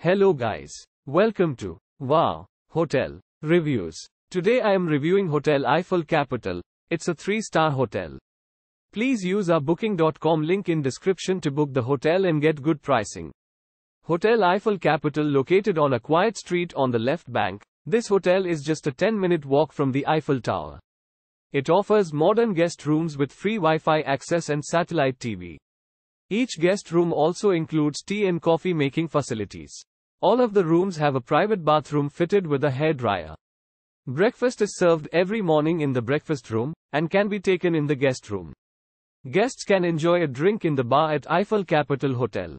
Hello guys. Welcome to Wow Hotel Reviews. Today I am reviewing Hotel Eiffel Capitol. It's a 3-star hotel. Please use our booking.com link in description to book the hotel and get good pricing. Hotel Eiffel Capitol located on a quiet street on the left bank. This hotel is just a 10-minute walk from the Eiffel Tower. It offers modern guest rooms with free Wi-Fi access and satellite TV. Each guest room also includes tea and coffee making facilities. All of the rooms have a private bathroom fitted with a hairdryer. Breakfast is served every morning in the breakfast room, and can be taken in the guest room. Guests can enjoy a drink in the bar at Eiffel Capitol Hotel.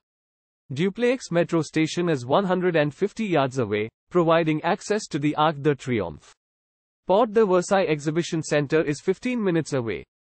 Dupleix metro station is 150 yards away, providing access to the Arc de Triomphe. Porte de Versailles Exhibition Center is 15 minutes away.